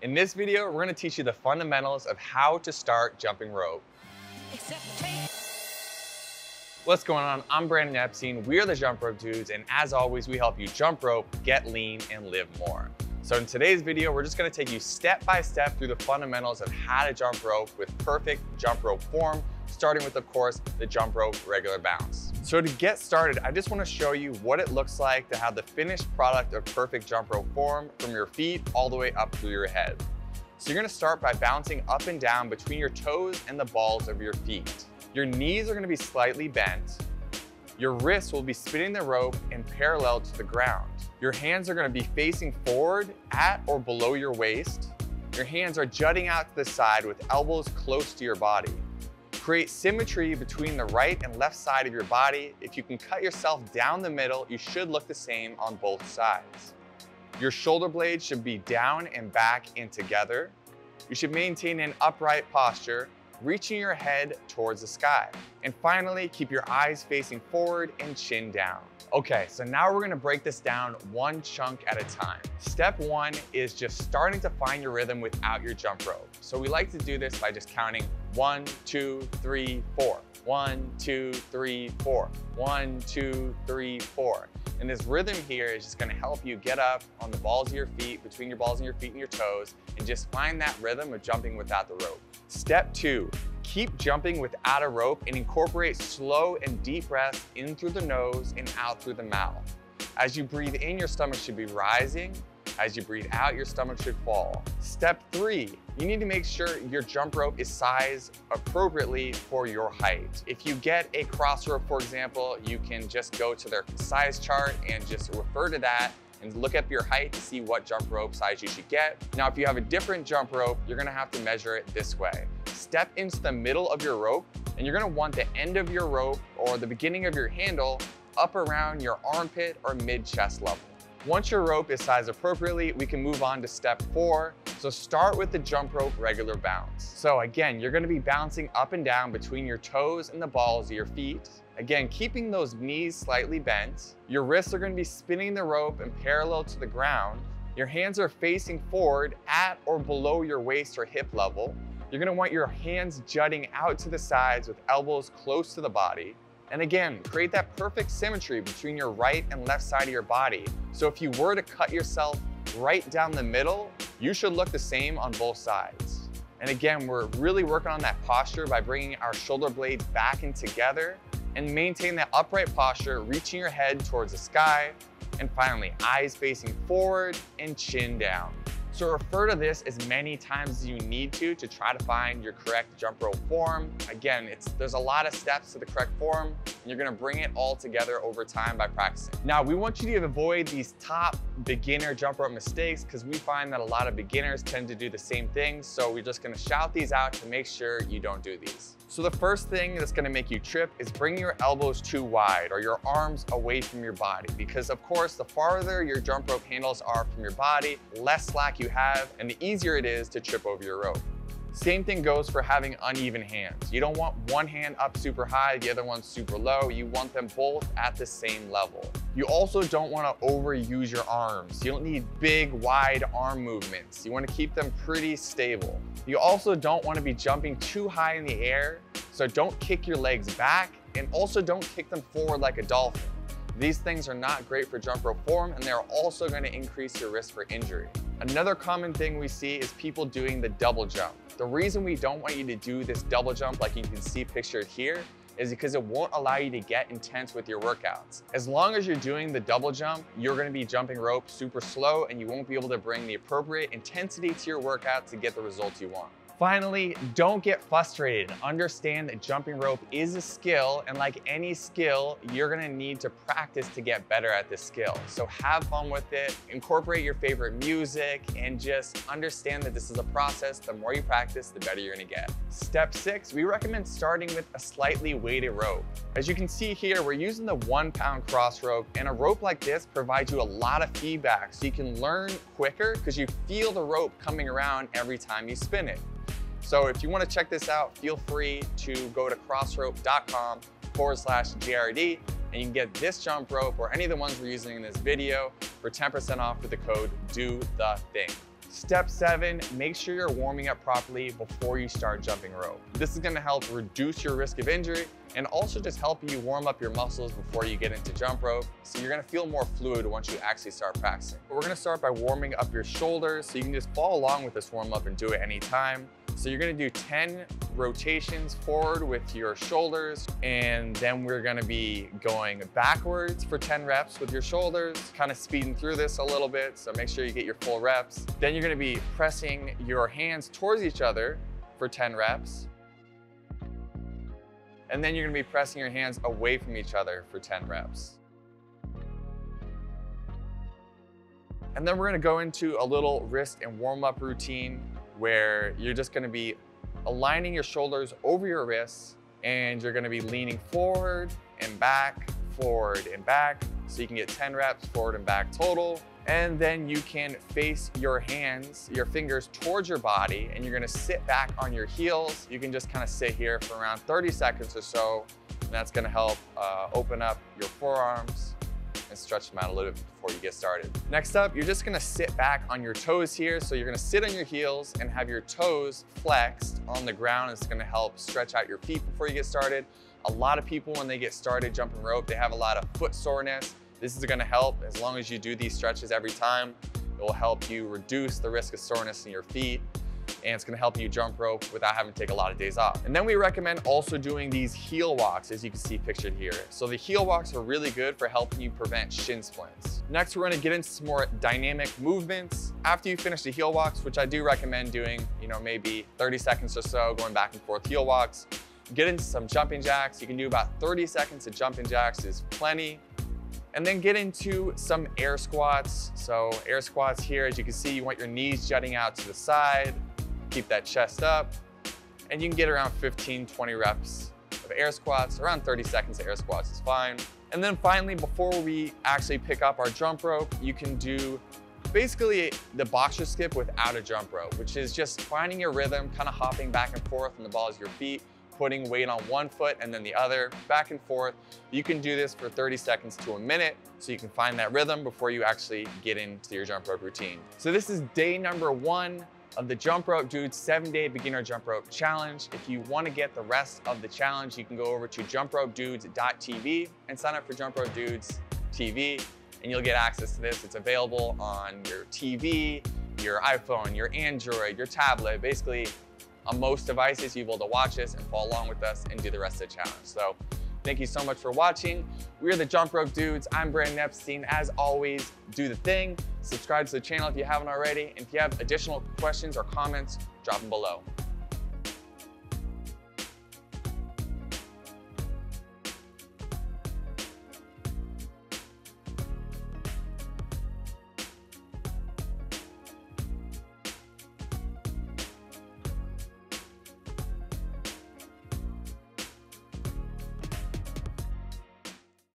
In this video, we're gonna teach you the fundamentals of how to start jumping rope. What's going on? I'm Brandon Epstein. We are the Jump Rope Dudes, and as always, we help you jump rope, get lean, and live more. So in today's video, we're just gonna take you step by step through the fundamentals of how to jump rope with perfect jump rope form, starting with, of course, the jump rope regular bounce. So to get started, I just wanna show you what it looks like to have the finished product of perfect jump rope form from your feet all the way up through your head. So you're gonna start by bouncing up and down between your toes and the balls of your feet. Your knees are gonna be slightly bent. Your wrists will be spinning the rope and parallel to the ground. Your hands are gonna be facing forward at or below your waist. Your hands are jutting out to the side with elbows close to your body. Create symmetry between the right and left side of your body. If you can cut yourself down the middle, you should look the same on both sides. Your shoulder blades should be down and back and together. You should maintain an upright posture, reaching your head towards the sky. And finally, keep your eyes facing forward and chin down. Okay, so now we're gonna break this down one chunk at a time. Step one is just starting to find your rhythm without your jump rope. So we like to do this by just counting one, two, three, four. One, two, three, four. One, two, three, four. And this rhythm here is just gonna help you get up on the balls of your feet, between your balls and your feet and your toes, and just find that rhythm of jumping without the rope. Step two, keep jumping without a rope and incorporate slow and deep breaths in through the nose and out through the mouth. As you breathe in, your stomach should be rising. As you breathe out, your stomach should fall. Step three, you need to make sure your jump rope is sized appropriately for your height. If you get a Crossrope, for example, you can just go to their size chart and just refer to that and look up your height to see what jump rope size you should get. Now, if you have a different jump rope, you're gonna have to measure it this way. Step into the middle of your rope and you're gonna want the end of your rope or the beginning of your handle up around your armpit or mid-chest level. Once your rope is sized appropriately, we can move on to step four. So start with the jump rope regular bounce. So again, you're gonna be bouncing up and down between your toes and the balls of your feet. Again, keeping those knees slightly bent. Your wrists are gonna be spinning the rope and parallel to the ground. Your hands are facing forward at or below your waist or hip level. You're gonna want your hands jutting out to the sides with elbows close to the body. And again, create that perfect symmetry between your right and left side of your body. So if you were to cut yourself right down the middle, you should look the same on both sides. And again, we're really working on that posture by bringing our shoulder blades back and together and maintain that upright posture, reaching your head towards the sky. And finally, eyes facing forward and chin down. So refer to this as many times as you need to to try to find your correct jump rope form. Again, it's there's a lot of steps to the correct form, and you're gonna bring it all together over time by practicing. Now, we want you to avoid these top beginner jump rope mistakes because we find that a lot of beginners tend to do the same things. So we're just gonna shout these out to make sure you don't do these. So the first thing that's gonna make you trip is bringing your elbows too wide or your arms away from your body. Because of course, the farther your jump rope handles are from your body, less slack you have, and the easier it is to trip over your rope. Same thing goes for having uneven hands. You don't want one hand up super high, the other one super low. You want them both at the same level. You also don't want to overuse your arms. You don't need big, wide arm movements. You want to keep them pretty stable. You also don't want to be jumping too high in the air, so don't kick your legs back and also don't kick them forward like a dolphin. These things are not great for jump rope form and they're also going to increase your risk for injury. Another common thing we see is people doing the double jump. The reason we don't want you to do this double jump like you can see pictured here is because it won't allow you to get intense with your workouts. As long as you're doing the double jump, you're gonna be jumping rope super slow and you won't be able to bring the appropriate intensity to your workout to get the results you want. Finally, don't get frustrated. Understand that jumping rope is a skill, and like any skill, you're gonna need to practice to get better at this skill. So have fun with it, incorporate your favorite music, and just understand that this is a process. The more you practice, the better you're gonna get. Step six, we recommend starting with a slightly weighted rope. As you can see here, we're using the one pound Crossrope, and a rope like this provides you a lot of feedback so you can learn quicker because you feel the rope coming around every time you spin it. So if you want to check this out, feel free to go to crossrope.com forward slash JRD and you can get this jump rope or any of the ones we're using in this video for 10% off with the code DO THE THING. Step seven, make sure you're warming up properly before you start jumping rope. This is gonna help reduce your risk of injury and also just help you warm up your muscles before you get into jump rope. So you're gonna feel more fluid once you actually start practicing. We're gonna start by warming up your shoulders so you can just follow along with this warm up and do it anytime. So you're gonna do 10 rotations forward with your shoulders, and then we're gonna be going backwards for 10 reps with your shoulders, kind of speeding through this a little bit, so make sure you get your full reps. Then you're gonna be pressing your hands towards each other for 10 reps. And then you're gonna be pressing your hands away from each other for 10 reps. And then we're gonna go into a little wrist and warm up routine where you're just gonna be aligning your shoulders over your wrists and you're gonna be leaning forward and back, forward and back. So you can get 10 reps forward and back total. And then you can face your hands, your fingers towards your body, and you're gonna sit back on your heels. You can just kind of sit here for around 30 seconds or so, and that's gonna help uh, open up your forearms, and stretch them out a little bit before you get started. Next up, you're just gonna sit back on your toes here. So you're gonna sit on your heels and have your toes flexed on the ground. It's gonna help stretch out your feet before you get started. A lot of people, when they get started jumping rope, they have a lot of foot soreness. This is gonna help as long as you do these stretches every time. It will help you reduce the risk of soreness in your feet and it's gonna help you jump rope without having to take a lot of days off. And then we recommend also doing these heel walks as you can see pictured here. So the heel walks are really good for helping you prevent shin splints. Next, we're gonna get into some more dynamic movements. After you finish the heel walks, which I do recommend doing, you know, maybe 30 seconds or so, going back and forth heel walks, get into some jumping jacks. You can do about 30 seconds of jumping jacks is plenty. And then get into some air squats. So air squats here, as you can see, you want your knees jutting out to the side. Keep that chest up. And you can get around 15, 20 reps of air squats. Around 30 seconds of air squats is fine. And then finally, before we actually pick up our jump rope, you can do basically the boxer skip without a jump rope, which is just finding your rhythm, kind of hopping back and forth and the ball is your feet, putting weight on one foot and then the other, back and forth. You can do this for 30 seconds to a minute so you can find that rhythm before you actually get into your jump rope routine. So this is day number one of the Jump Rope Dudes 7-Day Beginner Jump Rope Challenge. If you want to get the rest of the challenge, you can go over to jumpropedudes.tv and sign up for Jump Rope Dudes TV, and you'll get access to this. It's available on your TV, your iPhone, your Android, your tablet, basically on most devices, you'll be able to watch this and follow along with us and do the rest of the challenge. So Thank you so much for watching. We're the Jump Rope Dudes. I'm Brandon Epstein. As always, do the thing. Subscribe to the channel if you haven't already. And if you have additional questions or comments, drop them below.